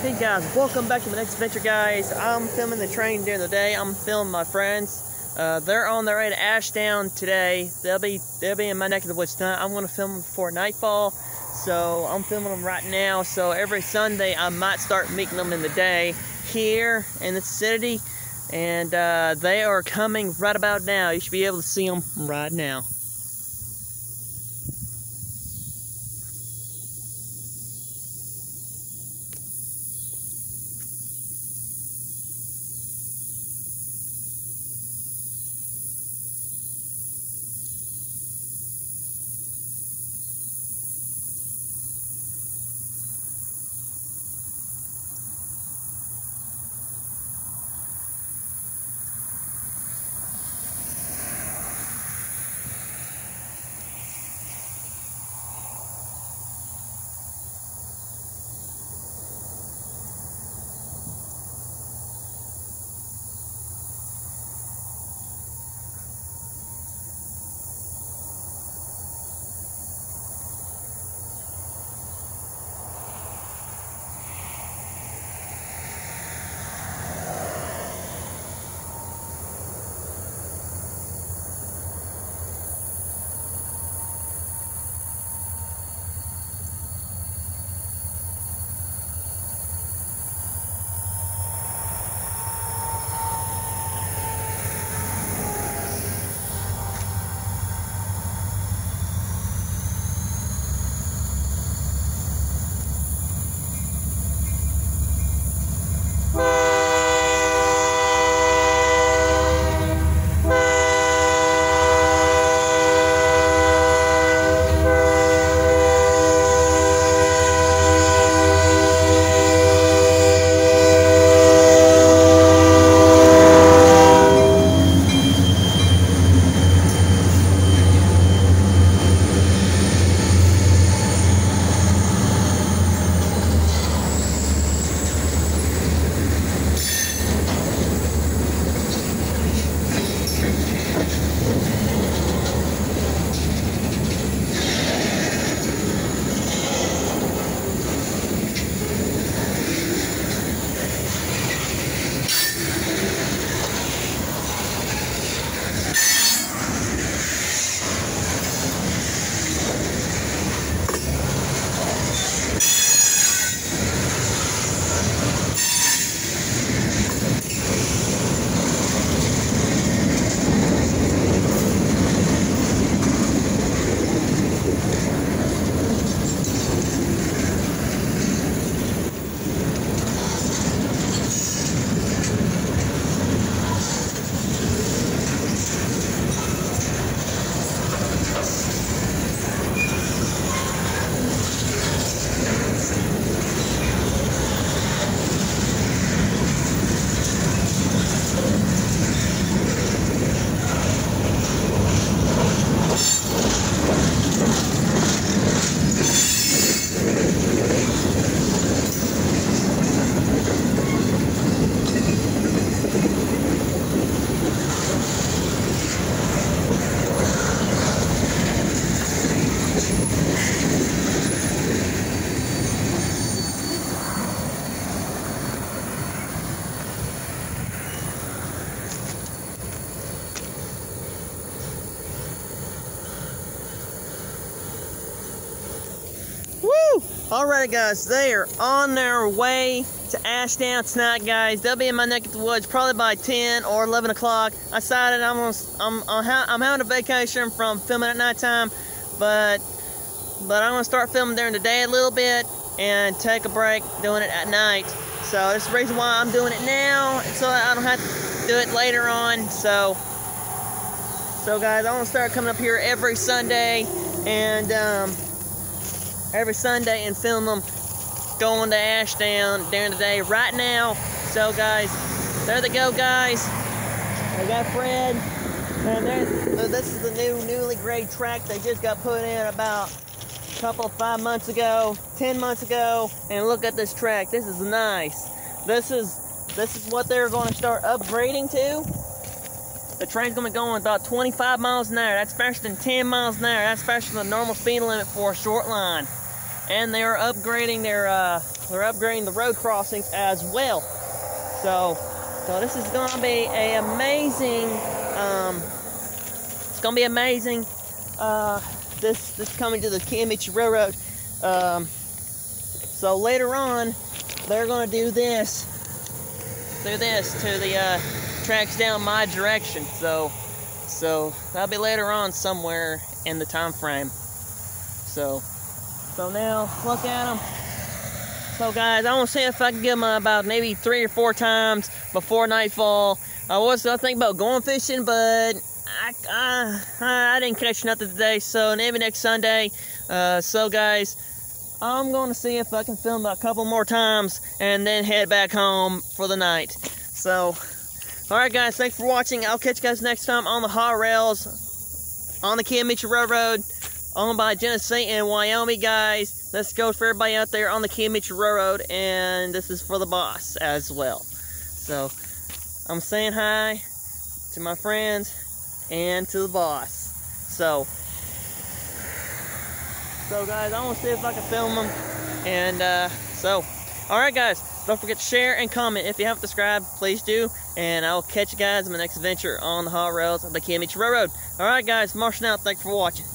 Hey guys, welcome back to my next adventure, guys. I'm filming the train during the day. I'm filming my friends. Uh, they're on their way to Ashdown today. They'll be they'll be in my neck of the woods tonight. I'm to film them before nightfall, so I'm filming them right now. So every Sunday I might start meeting them in the day here in the city, and uh, they are coming right about now. You should be able to see them right now. Alright guys, they are on their way to Ashdown tonight guys. They'll be in my neck of the woods probably by 10 or 11 o'clock. I decided I'm, gonna, I'm, I'm, ha I'm having a vacation from filming at nighttime, but but I'm going to start filming during the day a little bit and take a break doing it at night. So that's the reason why I'm doing it now, so I don't have to do it later on. So, so guys, I'm going to start coming up here every Sunday and um, every Sunday and film them going to Ashdown during the day right now. So guys, there they go guys. I got Fred. And there, oh, this is the new newly grade track they just got put in about a couple five months ago, ten months ago. And look at this track. This is nice. This is this is what they're going to start upgrading to. The train's gonna be going about 25 miles an hour. That's faster than 10 miles an hour. That's faster than the normal speed limit for a short line and they are upgrading their uh, they're upgrading the road crossings as well. So, so this is going to be a amazing. Um, it's going to be amazing. Uh, this this coming to the Kiamichi Railroad. Um, so later on, they're going to do this, do this to the uh, tracks down my direction. So, so that'll be later on somewhere in the time frame. So, so now look at them. So guys, I want to see if I can get them about maybe three or four times before nightfall. I was gonna think about going fishing, but I, I, I didn't catch nothing today. So maybe next Sunday. Uh, so guys, I'm going to see if I can film a couple more times and then head back home for the night. So, alright guys, thanks for watching. I'll catch you guys next time on the hot rails on the Kiamichi Railroad owned by Genesee and Wyoming guys. Let's go for everybody out there on the Kiamichi Railroad and this is for the boss as well. So, I'm saying hi to my friends and to the boss. So, so guys, I want to see if I can film them. And uh, so, all right guys, don't forget to share and comment. If you haven't subscribed, please do. And I'll catch you guys in my next adventure on the hot rails of the Kiamichi Railroad. All right guys, marching out. Thanks for watching.